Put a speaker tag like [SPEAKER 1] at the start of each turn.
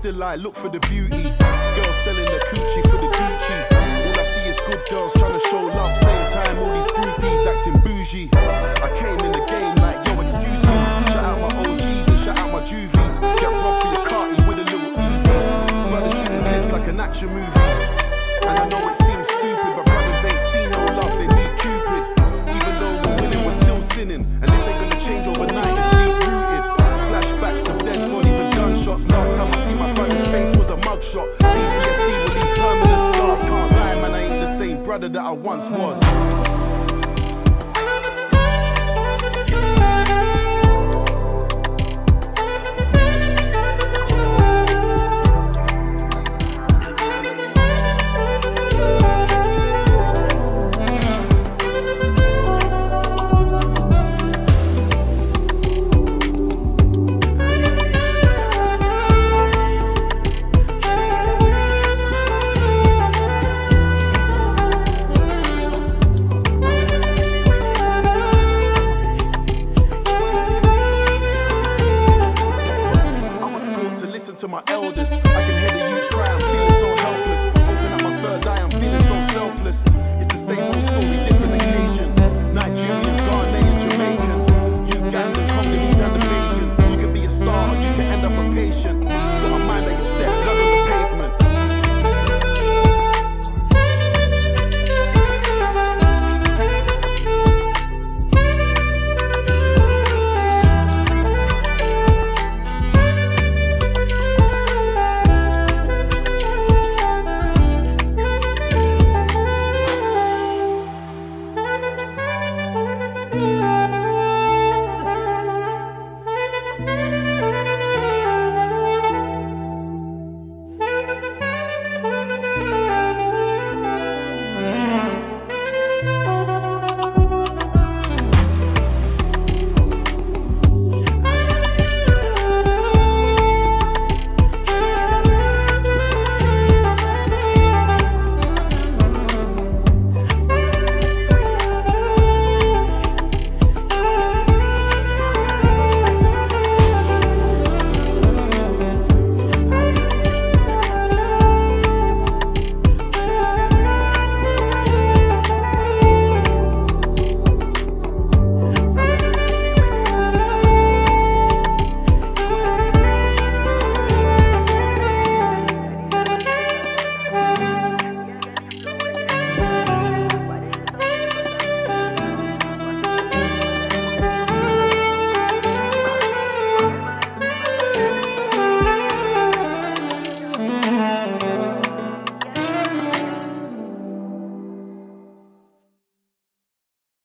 [SPEAKER 1] still I look for the beauty. Girls selling the coochie for the Gucci. that I once was. my elders.